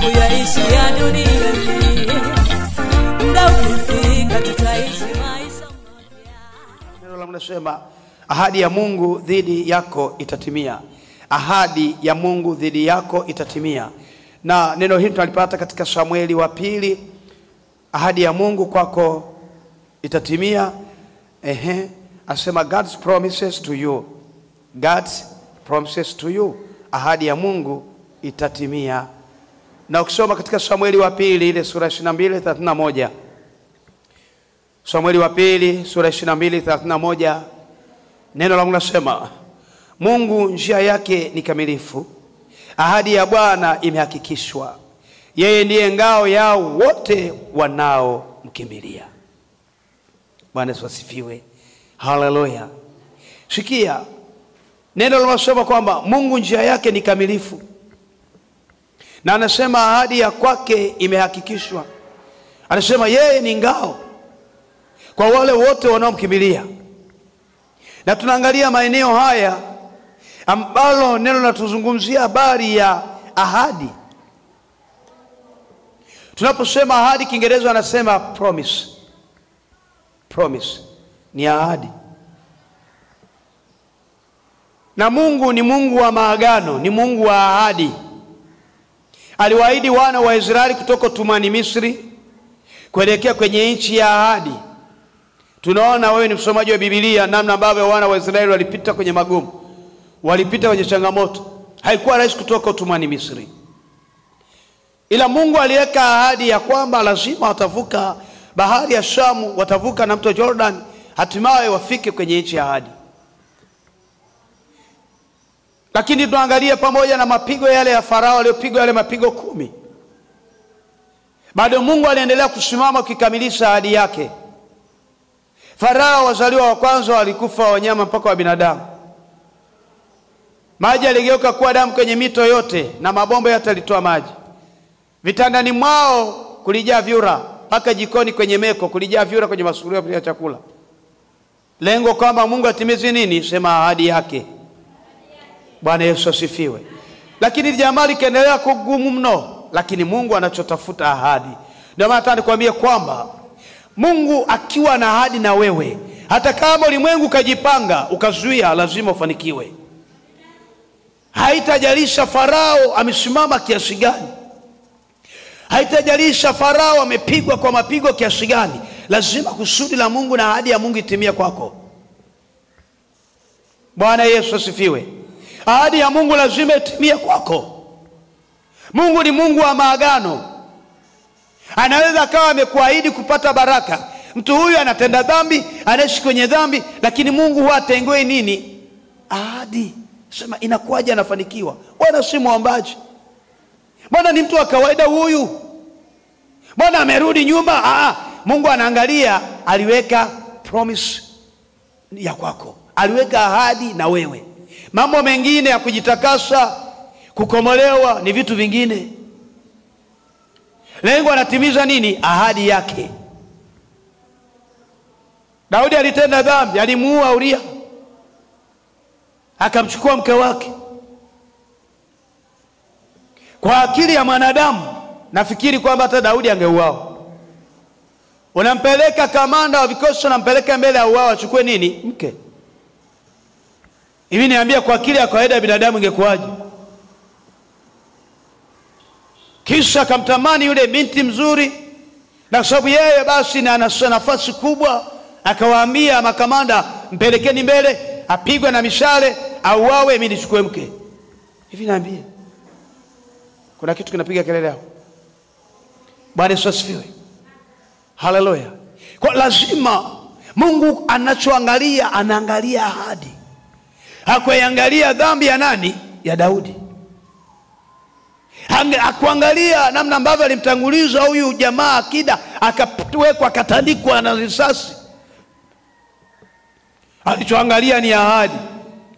kuyaishi ya dunia. Hii, muda ukifika tutaishi maisha moja. Neno la Mungu linasema ahadi ya Mungu dhidi yako itatimia. Ahadi ya Mungu dhidi yako itatimia, na neno hili tunalipata katika Samueli wa pili. Ahadi ya Mungu kwako itatimia. Ehe, asema God's promises to you, God's promises to you, ahadi ya Mungu itatimia. Na ukisoma katika Samueli wa pili ile sura 22 31 Samueli wa pili sura 22 31 neno la Mungu nasema, Mungu njia yake ni kamilifu, ahadi ya Bwana imehakikishwa, yeye ndiye ngao yao wote wanaomkimbilia. Bwana Yesu asifiwe, haleluya. Sikia neno linasema kwamba Mungu njia yake ni kamilifu, na anasema ahadi ya kwake imehakikishwa. Anasema yeye ni ngao kwa wale wote wanaomkimbilia. Na tunaangalia maeneo haya ambalo neno linatuzungumzia habari ya ahadi. Tunaposema ahadi, Kiingereza anasema promise. Promise ni ahadi, na Mungu ni Mungu wa maagano, ni Mungu wa ahadi. Aliwaahidi wana wa Israeli kutoka utumwani Misri kuelekea kwenye nchi ya ahadi. Tunaona wewe ni msomaji wa Biblia, namna ambavyo wana wa Israeli walipita kwenye magumu, walipita kwenye changamoto. Haikuwa rahisi kutoka utumwani Misri, ila Mungu aliweka ahadi ya kwamba lazima watavuka bahari ya Shamu, watavuka na mto Jordan, hatimaye wafike kwenye nchi ya ahadi. Lakini tuangalie pamoja na mapigo yale ya Farao aliyopigwa yale mapigo kumi, bado Mungu aliendelea kusimama kukamilisha ahadi yake. Farao wazaliwa wa kwanza walikufa wanyama mpaka wa binadamu. Maji yaligeuka kuwa damu kwenye mito yote na mabomba yote yalitoa maji. Vitandani mwao kulijaa vyura, mpaka jikoni kwenye meko kulijaa vyura kwenye masufuria ya chakula. Lengo kwamba Mungu atimize nini? Sema ahadi yake. Bwana Yesu asifiwe. Lakini jamaa likaendelea kugumu mno, lakini Mungu anachotafuta ahadi. Ndio maana nataka nikwambie kwamba Mungu akiwa na ahadi na wewe, hata kama ulimwengu ukajipanga ukazuia, lazima ufanikiwe. Haitajalisha Farao amesimama kiasi gani, haitajalisha Farao amepigwa kwa mapigo kiasi gani, lazima kusudi la Mungu na ahadi ya Mungu itimie kwako. Bwana Yesu asifiwe. Ahadi ya Mungu lazima itimie kwako. Mungu ni Mungu wa maagano. Anaweza akawa amekuahidi kupata baraka. Mtu huyu anatenda dhambi, anaishi kwenye dhambi, lakini Mungu huwa atengoi nini? Ahadi. Sema inakuwaje anafanikiwa? Bwana si mwombaji, Bwana ni mtu wa kawaida huyu, Bwana amerudi nyuma. Aa, Mungu anaangalia, aliweka promise ya kwako, aliweka ahadi na wewe. Mambo mengine ya kujitakasa, kukomolewa ni vitu vingine. Lengo anatimiza nini? Ahadi yake. Daudi alitenda dhambi, alimuua Uria, akamchukua mke wake. Kwa akili ya mwanadamu nafikiri kwamba hata Daudi angeuawa. Unampeleka kamanda wa vikosi, unampeleka mbele ya uawa, achukue nini? Mke. Hivi niambia, kwa akili ya kawaida ya binadamu ingekuwaje? Kisha akamtamani yule binti mzuri, na kwa sababu yeye basi na ana nafasi kubwa, akawaambia makamanda, mpelekeni mbele, apigwe na mishale, auawe, mimi nichukue mke. Hivi naambia kuna kitu kinapiga kelele hapo? Bwana Yesu asifiwe, haleluya. Kwa lazima Mungu anachoangalia, anaangalia ahadi, hakuangalia dhambi ya nani? Ya Daudi akuangalia namna ambavyo alimtanguliza huyu jamaa akida, akawekwa akatandikwa na risasi. alichoangalia ni ahadi,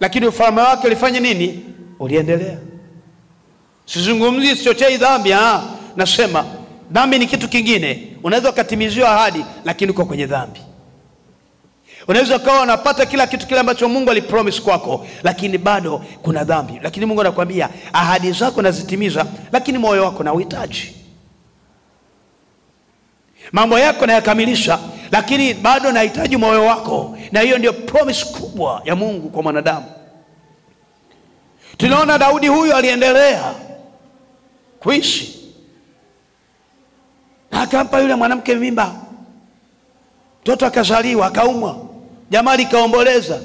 lakini ufalme wake ulifanya nini? Uliendelea. sizungumzi sichochei dhambi. Ah, nasema dhambi ni kitu kingine. Unaweza ukatimiziwa ahadi, lakini uko kwenye dhambi. Unaweza ukawa unapata kila kitu kile ambacho Mungu alipromise kwako, lakini bado kuna dhambi. Lakini Mungu anakuambia ahadi zako nazitimiza, lakini moyo wako na uhitaji. Mambo yako nayakamilisha, lakini bado nahitaji moyo wako, na hiyo ndio promise kubwa ya Mungu kwa mwanadamu. Tunaona Daudi huyu aliendelea kuishi. Na akampa yule mwanamke mimba, mtoto akazaliwa, akaumwa, jamaa likaomboleza.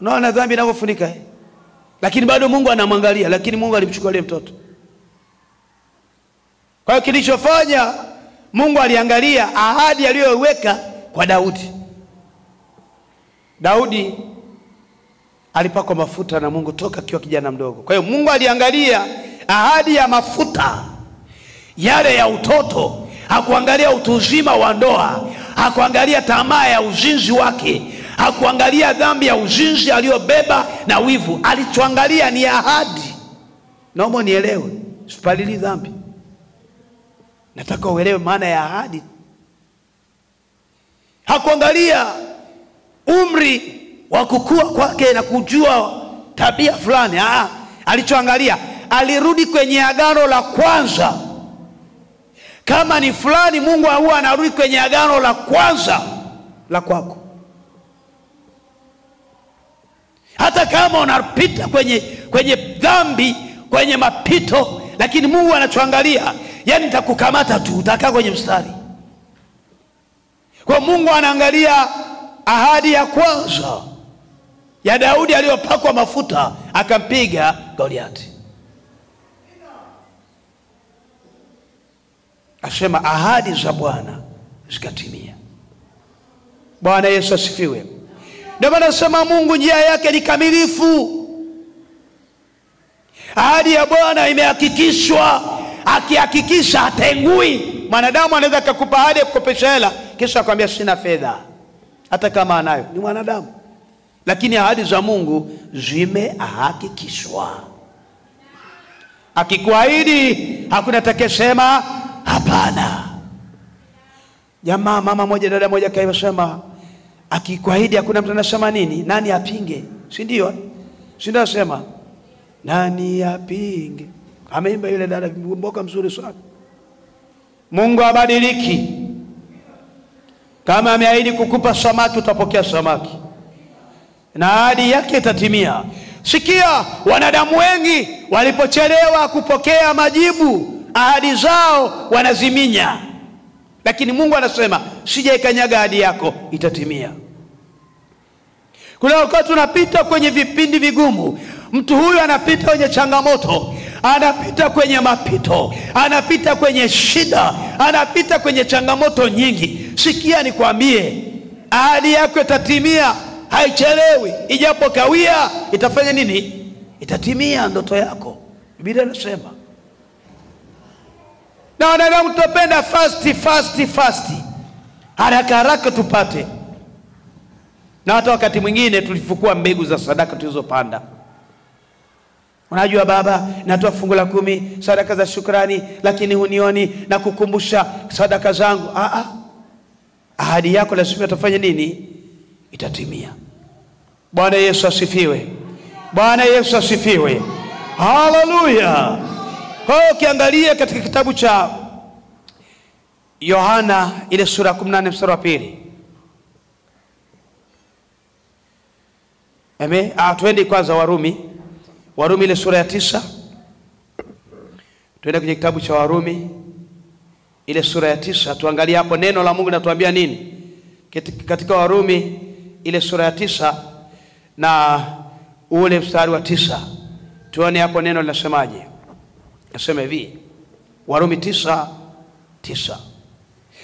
Unaona dhambi inavyofunika eh? Lakini bado Mungu anamwangalia, lakini Mungu alimchukua yule mtoto. Kwa hiyo kilichofanya Mungu aliangalia ahadi aliyoweka kwa Daudi. Daudi alipakwa mafuta na Mungu toka akiwa kijana mdogo. Kwa hiyo Mungu aliangalia ahadi ya mafuta yale ya utoto, hakuangalia utu uzima wa ndoa, hakuangalia tamaa ya uzinzi wake, hakuangalia dhambi ya uzinzi aliyobeba na wivu. Alichoangalia ni ahadi. Naomba nielewe, sipalili dhambi nataka uelewe maana ya ahadi. Hakuangalia umri wa kukua kwake na kujua tabia fulani. Alichoangalia alirudi kwenye agano la kwanza. Kama ni fulani, Mungu huwa anarudi kwenye agano la kwanza la kwako, hata kama unapita kwenye, kwenye dhambi, kwenye mapito, lakini Mungu anachoangalia yani nitakukamata tu, utakaa kwenye mstari. Kwa Mungu anaangalia ahadi ya kwanza ya Daudi aliyopakwa mafuta akampiga Goliati, asema ahadi za Bwana zikatimia. Bwana Yesu asifiwe. Ndio maana nasema Mungu njia yake ni kamilifu. Ahadi ya Bwana imehakikishwa akihakikisha hatengui. Mwanadamu anaweza akakupa ahadi ya kukopesha hela kisha akwambia sina fedha, hata kama anayo, ni mwanadamu. Lakini ahadi za Mungu zimehakikishwa. Akikuahidi hakuna atakayesema hapana. Jamaa, mama moja, dada moja kaisema, akikuahidi hakuna mtu anasema nini? Nani apinge? Si ndio? Si ndio? Asema nani apinge? Ameimba yule dada mboka mzuri sana. Mungu abadiliki. Kama ameahidi kukupa samaki, utapokea samaki na ahadi yake itatimia. Sikia, wanadamu wengi walipochelewa kupokea majibu, ahadi zao wanaziminya, lakini Mungu anasema sijaikanyaga ahadi yako, itatimia. Kuna wakati unapita kwenye vipindi vigumu, mtu huyu anapita kwenye changamoto anapita kwenye mapito, anapita kwenye shida, anapita kwenye changamoto nyingi. Sikia nikwambie, ahadi yako itatimia, haichelewi. Ijapo kawia, itafanya nini? Itatimia ndoto yako. Biblia inasema, na wanadamu tutapenda fasti fasti fasti, haraka haraka tupate, na hata wakati mwingine tulifukua mbegu za sadaka tulizopanda Unajua baba, natoa fungu la kumi, sadaka za shukrani, lakini hunioni na kukumbusha sadaka zangu. Ah, ah. Ahadi yako lazima utafanya nini? Itatimia. Bwana Yesu asifiwe. Bwana Yesu asifiwe. Haleluya. Kwa hiyo ukiangalia katika kitabu cha Yohana ile sura ya 18 mstari wa pili. Amen. Ah, twende kwanza Warumi Warumi ile sura ya tisa. Tuende kwenye kitabu cha Warumi ile sura ya tisa, tuangalie hapo neno la Mungu linatuambia nini katika Warumi ile sura ya tisa na ule mstari wa tisa. Tuone hapo neno linasemaje. Nasema hivi, Warumi tisa tisa,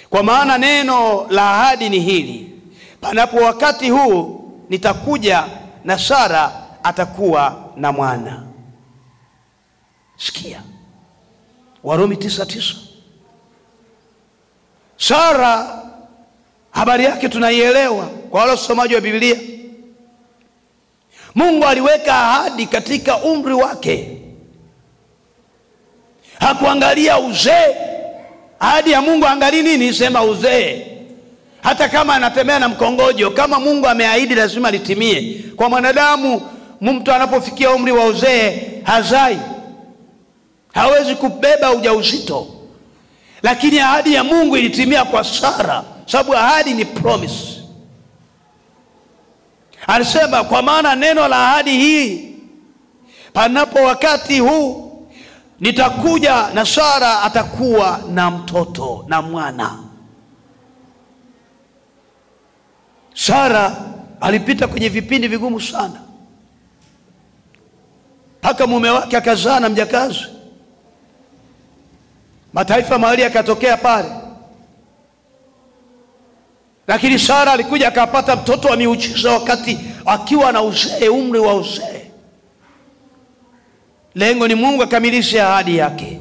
kwa maana neno la ahadi ni hili, panapo wakati huu nitakuja na Sara atakuwa na mwana. Sikia, Warumi tisa tisa. Sara habari yake tunaielewa kwa wale wasomaji wa Biblia, Mungu aliweka ahadi katika umri wake, hakuangalia uzee. Ahadi ya Mungu angalii nini? Sema uzee. Hata kama anatembea na mkongojo, kama Mungu ameahidi lazima litimie. Kwa mwanadamu, mtu anapofikia umri wa uzee hazai, hawezi kubeba ujauzito, lakini ahadi ya Mungu ilitimia kwa Sara, sababu ahadi ni promise. Alisema, kwa maana neno la ahadi hii, panapo wakati huu nitakuja na Sara atakuwa na mtoto na mwana. Sara alipita kwenye vipindi vigumu sana, mpaka mume wake akazaa na mjakazi, mataifa mawili yakatokea pale, lakini Sara alikuja akapata mtoto wa miujiza wakati akiwa na uzee, umri wa uzee. Lengo ni Mungu akamilishe ahadi yake.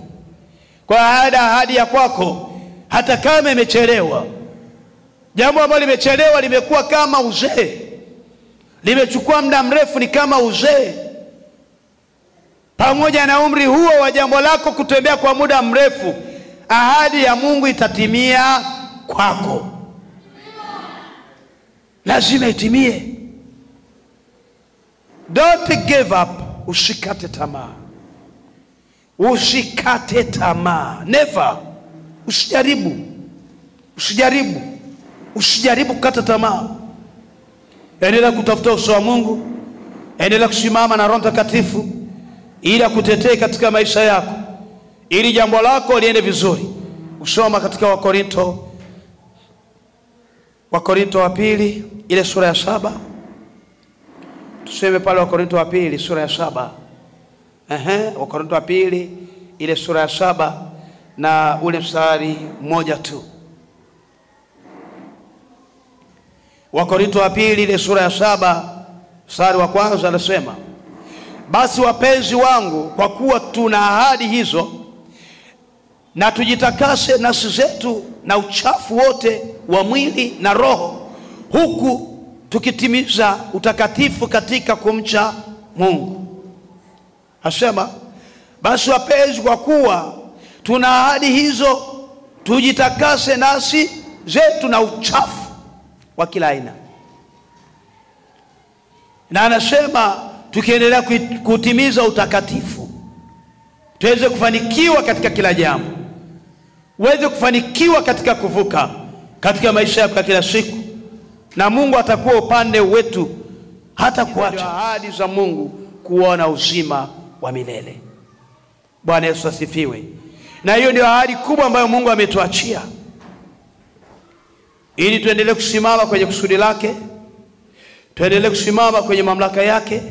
Kwa ada ahadi ya kwako, hata kama imechelewa, jambo ambalo limechelewa limekuwa kama uzee, limechukua muda mrefu, ni kama uzee. Pamoja na umri huo wa jambo lako kutembea kwa muda mrefu, ahadi ya Mungu itatimia kwako, lazima itimie. Don't give up, usikate tamaa. Usikate tamaa, never. Usijaribu, usijaribu, usijaribu kukata tamaa. Endelea kutafuta uso wa Mungu, endelea kusimama na Roho Mtakatifu ili akutetee katika maisha yako, ili jambo lako liende vizuri. Usoma katika Wakorinto, Wakorinto wa pili ile sura ya saba, tuseme pale Wakorinto wa pili sura ya saba. Wakorinto wa pili ile sura ya saba na ule mstari mmoja tu. Wakorinto wa pili ile sura ya saba mstari wa kwanza anasema, basi wapenzi wangu, kwa kuwa tuna ahadi hizo, na tujitakase nafsi zetu na uchafu wote wa mwili na roho, huku tukitimiza utakatifu katika kumcha Mungu. Asema basi wapenzi, kwa kuwa tuna ahadi hizo, tujitakase nasi zetu na uchafu wa kila aina. Na anasema tukiendelea kutimiza utakatifu, tuweze kufanikiwa katika kila jambo, uweze kufanikiwa katika kuvuka katika maisha yako ya kila siku, na Mungu atakuwa upande wetu, hata kuacha ahadi za Mungu kuona uzima wa milele. Bwana Yesu asifiwe. Na hiyo ndio ahadi kubwa ambayo Mungu ametuachia ili tuendelee kusimama kwenye kusudi lake, tuendelee kusimama kwenye mamlaka yake,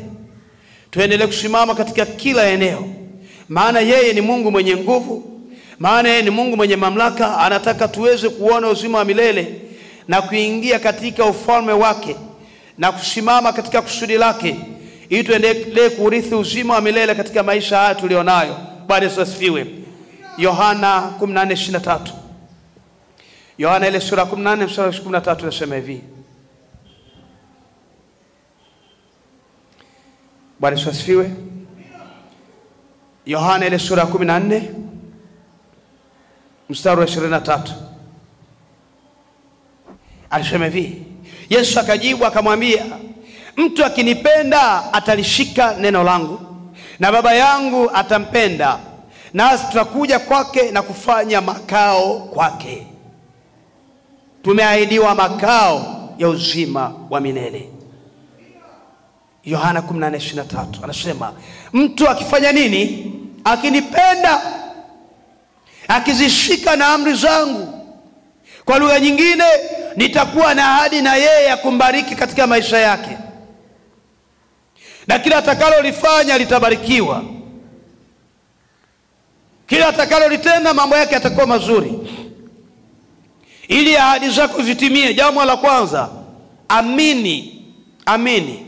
tuendelee kusimama katika kila eneo, maana yeye ni Mungu mwenye nguvu, maana yeye ni Mungu mwenye mamlaka. Anataka tuweze kuona uzima wa milele na kuingia katika ufalme wake na kusimama katika kusudi lake ili tuendelee kurithi uzima wa milele katika maisha haya tulionayo. Bwana Yesu asifiwe. Yohana 14:23. Yohana ile sura 14 mstari wa 13 inasema hivi. Bwana Yesu asifiwe. Yohana ile sura ya 14 mstari wa 23 alisema hivi, Yesu akajibu akamwambia Mtu akinipenda atalishika neno langu, na Baba yangu atampenda, nasi tutakuja kwake na kufanya makao kwake. Tumeahidiwa makao ya uzima wa milele. Yohana 14:23 anasema mtu akifanya nini? Akinipenda, akizishika na amri zangu. Kwa lugha nyingine, nitakuwa na ahadi na yeye ya kumbariki katika maisha yake na kila atakalolifanya litabarikiwa, kila atakalolitenda mambo yake yatakuwa mazuri, ili ahadi zako zitimie. Jambo la kwanza, amini, amini,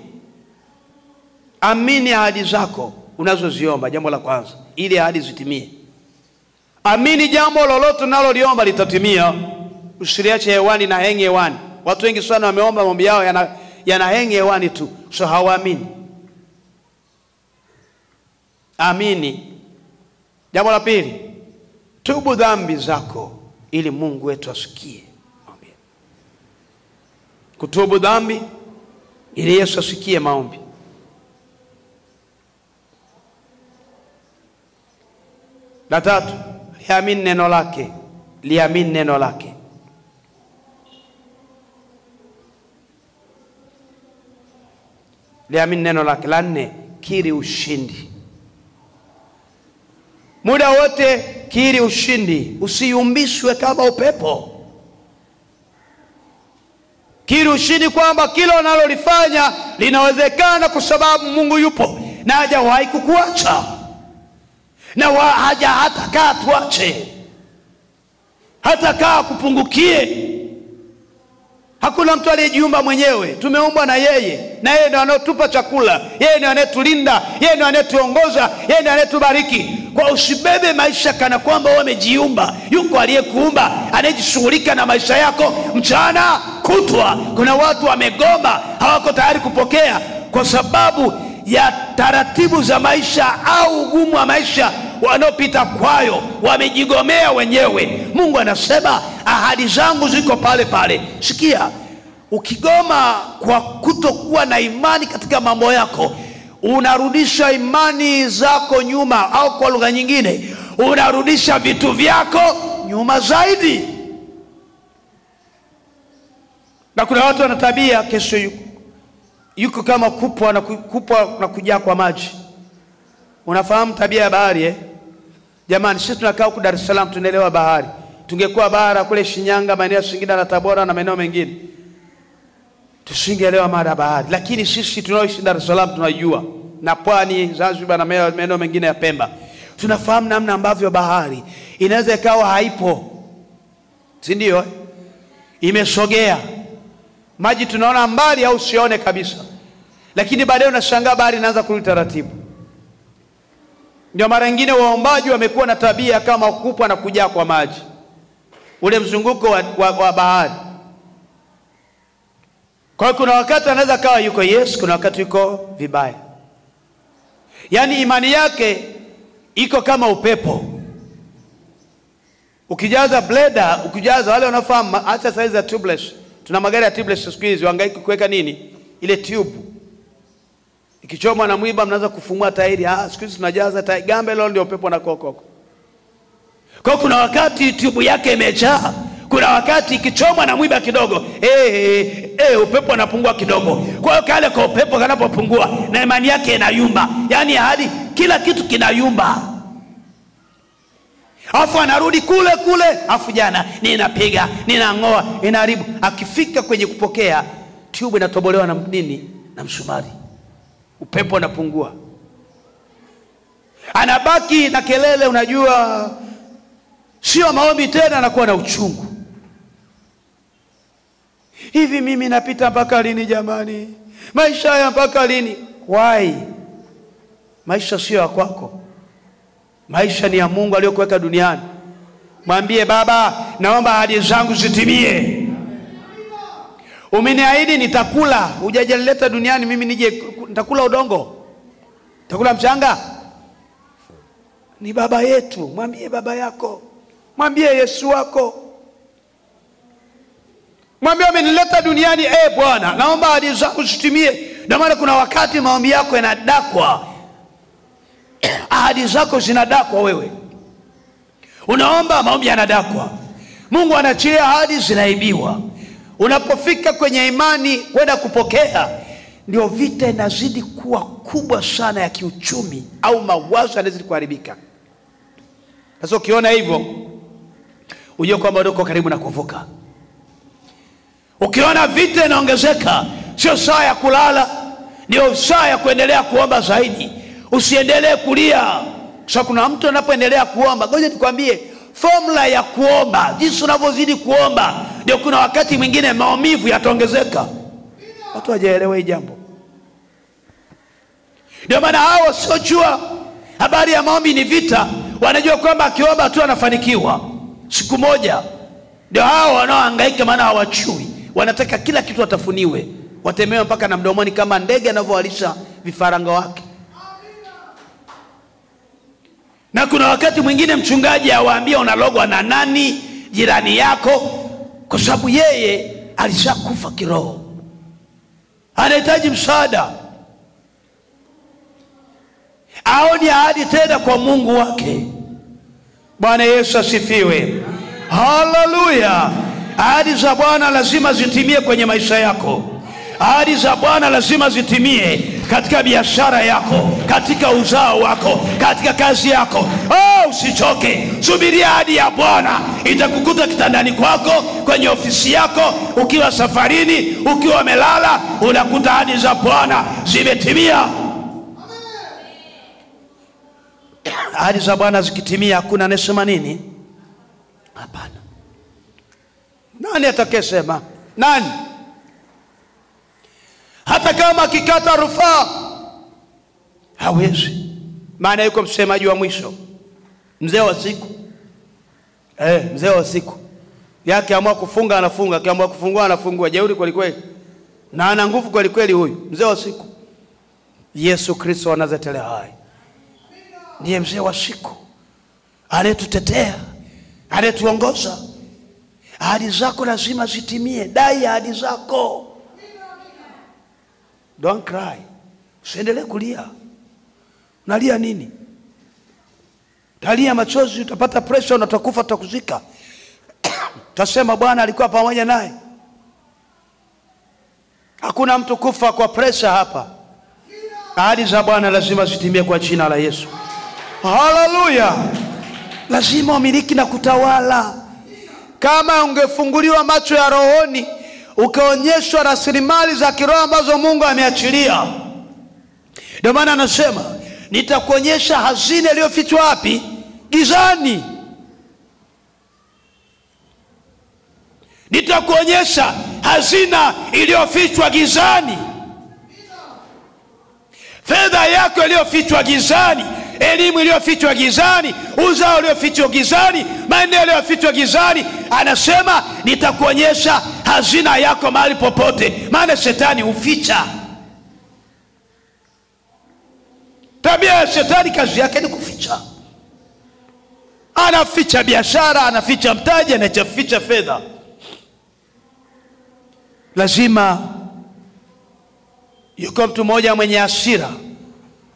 amini ahadi zako unazoziomba. Jambo la kwanza, ili ahadi zitimie. Amini jambo lolote unaloliomba litatimia. Usiliache hewani na henge hewani, Watu wengi sana wameomba maombi yao yana, yana hengi hewani tu, so hawaamini. Amini. Jambo la pili, tubu dhambi zako ili Mungu wetu asikie maombi. Kutubu dhambi ili Yesu asikie maombi. La tatu, liamini neno lake, liamini neno lake. Liamini neno lake. La nne, kiri ushindi. Muda wote kiri ushindi, usiyumbishwe kama upepo. Kiri ushindi kwamba kila unalolifanya linawezekana kwa sababu Mungu yupo na hajawahi kukuacha na haja hata kaa tuache, hata kaa kupungukie. Hakuna mtu aliyejiumba mwenyewe, tumeumbwa na yeye, na yeye ndio anayetupa chakula, yeye ndio anayetulinda, yeye ndio anayetuongoza, yeye ndio anayetubariki. Kwa usibebe maisha kana kwamba wewe umejiumba. Yuko aliyekuumba anayejishughulika na maisha yako mchana kutwa. Kuna watu wamegoma, hawako tayari kupokea kwa sababu ya taratibu za maisha au ugumu wa maisha wanaopita kwayo, wamejigomea wenyewe. Mungu anasema ahadi zangu ziko pale pale. Sikia, ukigoma kwa kutokuwa na imani katika mambo yako, unarudisha imani zako nyuma, au kwa lugha nyingine, unarudisha vitu vyako nyuma zaidi. Na kuna watu wana tabia, kesho yuko, yuko kama kupwa na, kupwa na kujaa kwa maji. Unafahamu tabia ya bahari eh? Jamani, sisi tunakaa huku Dar es Salaam tunaelewa bahari. Tungekuwa bara kule Shinyanga, maeneo ya Singida na Tabora na maeneo mengine, tusingeelewa mara bahari, lakini sisi tunaoishi Dar es Salaam tunajua, na pwani Zanzibar na maeneo mengine ya Pemba, tunafahamu namna ambavyo bahari inaweza ikawa haipo, si ndio? eh? Imesogea maji, tunaona mbali au sione kabisa, lakini baadaye unashangaa bahari inaanza kurudi taratibu. Ndio mara nyingine waombaji wamekuwa na tabia kama kupwa na kujaa kwa maji, ule mzunguko wa, wa, wa bahari. Kwa hiyo kuna wakati anaweza kawa yuko yes, kuna wakati yuko vibaya, yaani imani yake iko kama upepo. Ukijaza bleda, ukijaza wale wanaofahamu, acha saizi ya tubeless, tuna magari ya tubeless siku hizi, wangaiki kuweka nini? Ile tube ikichomwa na mwiba mnaanza kufumua tairi. Ah, siku hizi tunajaza tairi gambe leo ndio pepo na kokoko. Kwa kuna wakati tubu yake imejaa, kuna wakati ikichomwa na mwiba kidogo eh, eh, hey, upepo unapungua kidogo. Kwa hiyo kale kwa upepo kanapopungua na imani yake inayumba, yaani hadi kila kitu kinayumba, afu anarudi kule kule, afu jana ninapiga ninang'oa, inaharibu. Akifika kwenye kupokea, tubu inatobolewa na nini? Na msumari upepo unapungua, anabaki na kelele. Unajua, sio maombi tena, anakuwa na uchungu. Hivi mimi napita mpaka lini jamani? Maisha haya mpaka lini? Wai, Maisha sio ya kwako, maisha ni ya Mungu aliyokuweka duniani. Mwambie Baba, naomba ahadi zangu zitimie. Umeniahidi nitakula, hujajaleta duniani mimi nije nitakula udongo, nitakula mchanga. Ni baba yetu, mwambie baba yako, mwambie Yesu wako, mwambie umenileta duniani. E Bwana, naomba ahadi zako zitimie. Ndio maana kuna wakati maombi yako yanadakwa, ahadi zako zinadakwa. Wewe unaomba, maombi yanadakwa. Mungu anachia, ahadi, zinaibiwa. Unapofika kwenye imani kwenda kupokea, ndio vita inazidi kuwa kubwa sana ya kiuchumi, au mawazo yanazidi kuharibika. Sasa ukiona hivyo, ujue kwamba uko karibu na kuvuka. Ukiona vita inaongezeka, sio saa ya kulala, ndio saa ya kuendelea kuomba zaidi. Usiendelee kulia, kwa kuna mtu anapoendelea kuomba. Ngoja nikwambie formula ya kuomba, jinsi unavyozidi kuomba ndio kuna wakati mwingine maumivu yataongezeka. Watu wajaelewa hii jambo. Ndio maana hao wasiojua habari ya maombi ni vita, wanajua kwamba akiomba tu anafanikiwa siku moja. Ndio hao wanaohangaika, maana hawachui. wanataka kila kitu watafuniwe, watemewe mpaka na mdomoni, kama ndege anavyowalisha vifaranga wake. Na kuna wakati mwingine mchungaji awaambia unalogwa na nani, jirani yako, kwa sababu yeye alishakufa kiroho, anahitaji msaada, aoni ahadi tena kwa Mungu wake. Bwana Yesu asifiwe, haleluya. Ahadi za Bwana lazima zitimie kwenye maisha yako. Ahadi za Bwana lazima zitimie katika biashara yako, katika uzao wako, katika kazi yako. Oh, usichoke, subiria hadi ya Bwana. Itakukuta kitandani kwako, kwenye ofisi yako, ukiwa safarini, ukiwa umelala, unakuta hadi za Bwana zimetimia. Ahadi za Bwana zikitimia, hakuna anayesema nini? Hapana. Nani atakayesema? Nani? Hata kama akikata rufaa hawezi, maana yuko msemaji wa mwisho, mzee wa siku eh, mzee wa siku yake. Amua kufunga anafunga, akiamua kufungua anafungua. Jeuri kwelikweli, na ana nguvu kwelikweli. Huyu mzee wa siku, Yesu Kristo wa Nazareti hai, ndiye mzee wa siku anayetutetea, anayetuongoza. Ahadi zako lazima zitimie, dai ahadi zako. Don't cry. Usiendelee kulia. Unalia nini? Utalia machozi, utapata pressure na utakufa, utakuzika. Utasema Bwana alikuwa pamoja naye. Hakuna mtu kufa kwa pressure hapa. Ahadi za Bwana lazima zitimie kwa jina la Yesu. Haleluya! Lazima umiliki na kutawala. Kama ungefunguliwa macho ya rohoni ukaonyeshwa rasilimali za kiroho ambazo Mungu ameachilia. Ndio maana anasema nitakuonyesha hazina iliyofichwa wapi? Gizani. Nitakuonyesha hazina iliyofichwa gizani. Fedha yako iliyofichwa gizani, elimu iliyofichwa gizani, uzao uliofichwa gizani, maeneo yaliyofichwa gizani. Anasema nitakuonyesha hazina yako mahali popote, maana shetani huficha. Tabia ya shetani, kazi yake ni kuficha. Anaficha biashara, anaficha mtaji, anaficha fedha. Lazima yuko mtu mmoja mwenye hasira,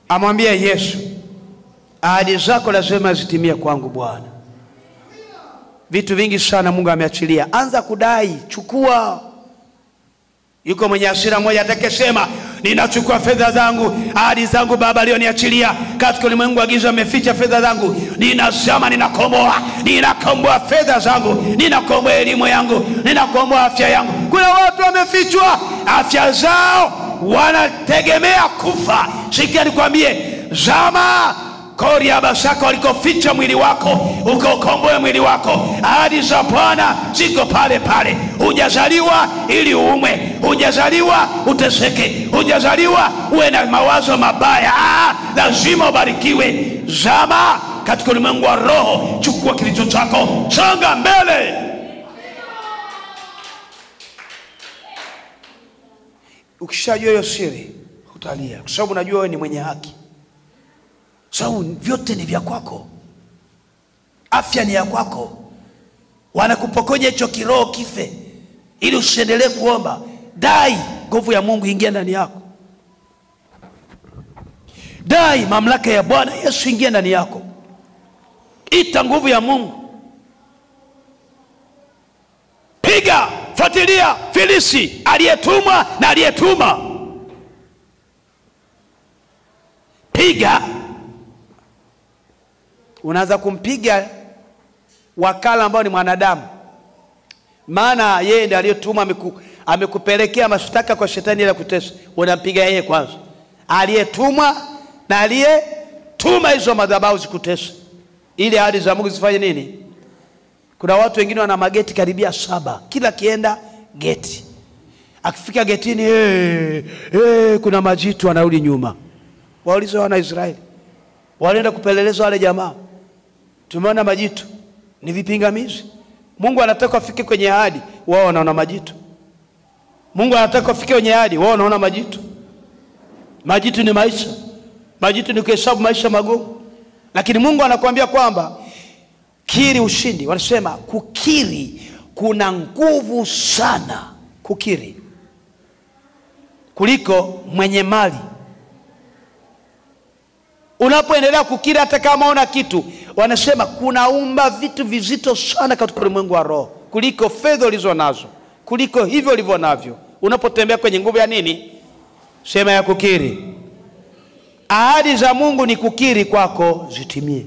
amwambia Yesu, ahadi zako lazima zitimie kwangu Bwana. Vitu vingi sana Mungu ameachilia, anza kudai, chukua. Yuko mwenye hasira moja atakayesema ninachukua fedha zangu, ahadi zangu Baba aliyoniachilia katika ulimwengu wa giza, ameficha fedha zangu, ninazama, ninakomboa, ninakomboa fedha zangu, ninakomboa elimu yangu, ninakomboa afya yangu. Kuna watu wamefichwa afya zao, wanategemea kufa. Sikia nikwambie, zama koria basaka walikoficha mwili wako ukaukomboe mwili wako. Ahadi za Bwana ziko pale pale. Hujazaliwa ili uumwe, hujazaliwa uteseke, hujazaliwa uwe na mawazo mabaya. Ah, lazima ubarikiwe. Zama katika ulimwengu wa roho, chukua kilicho chako, songa mbele. Ukishajua hiyo siri, utalia kwa sababu najua wewe ni mwenye haki sababu vyote ni vya kwako, afya ni ya kwako. Wanakupokonya hicho kiroho kife, ili usiendelee kuomba. Dai nguvu ya Mungu ingia ndani yako, dai mamlaka ya Bwana Yesu ingia ndani yako, ita nguvu ya Mungu, piga, fuatilia filisi aliyetumwa na aliyetuma, piga unaanza kumpiga wakala ambao ni mwanadamu, maana yeye ndiye aliyetuma, ameku, amekupelekea mashtaka kwa shetani ili kutesa. Unampiga yeye kwanza, aliyetumwa na aliyetuma hizo madhabahu zikutesa, ili ahadi za Mungu zifanye nini? Kuna watu wengine wana mageti karibia saba, kila kienda geti, akifika getini hey, hey, kuna majitu, anarudi nyuma. Waulize wana Israeli, walienda kupeleleza wale jamaa tumeona majitu. Ni vipingamizi. Mungu anataka afike kwenye ahadi, wao wanaona majitu. mungu anataka afike kwenye ahadi wao wanaona majitu. Majitu ni maisha. Majitu ni kuhesabu maisha magumu. Lakini mungu anakuambia kwamba kiri ushindi. Wanasema kukiri kuna nguvu sana kukiri kuliko mwenye mali. Unapoendelea kukiri hata kama una kitu wanasema kunaumba vitu vizito sana katika ulimwengu wa roho. Kuliko fedha ulizo nazo. Kuliko hivyo ulivyo navyo. Unapotembea kwenye nguvu ya nini? Sema ya kukiri. Ahadi za mungu ni kukiri kwako zitimie.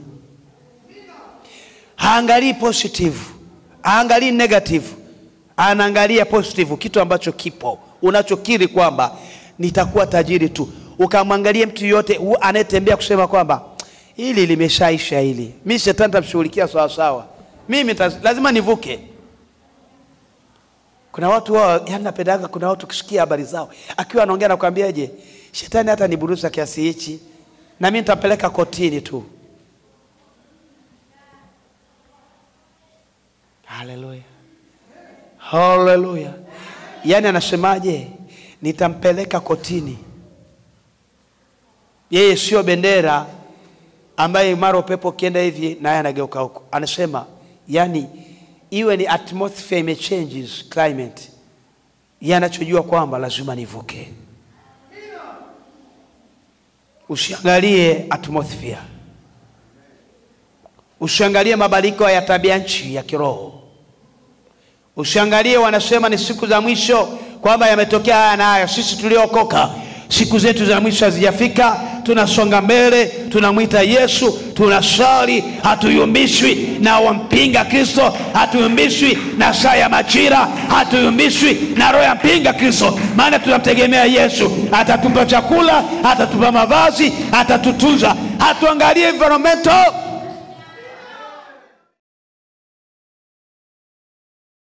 Haangalii positive. Haangalii negative. Anaangalia positive kitu ambacho kipo. Unachokiri kwamba nitakuwa tajiri tu. Ukamwangalia mtu yoyote anayetembea kusema kwamba hili limeshaisha hili. Mi shetani tamshughulikia sawasawa mimi ta, lazima nivuke. Kuna watu wao yani napendaga kuna watu kishikia habari zao akiwa anaongea nakwambiaje shetani hata niburuza kiasi hichi na mi nitampeleka kotini tu. Haleluya. Haleluya. Yani anasemaje? Nitampeleka kotini. Yeye sio bendera ambaye mara upepo ukienda hivi naye anageuka huko anasema yani iwe ni atmosphere imechanges climate. Yeye anachojua kwamba lazima nivuke. Usiangalie atmosphere. Usiangalie mabadiliko ya tabia nchi ya kiroho. Usiangalie wanasema ni siku za mwisho kwamba yametokea haya na haya. Sisi tuliokoka siku zetu za mwisho hazijafika tunasonga mbele tunamwita yesu tunasali hatuyumbishwi na wampinga kristo hatuyumbishwi na saa ya majira hatuyumbishwi na roho ya mpinga kristo. Maana tunamtegemea yesu. Atatupa chakula atatupa mavazi atatutunza. Hatuangalie environmental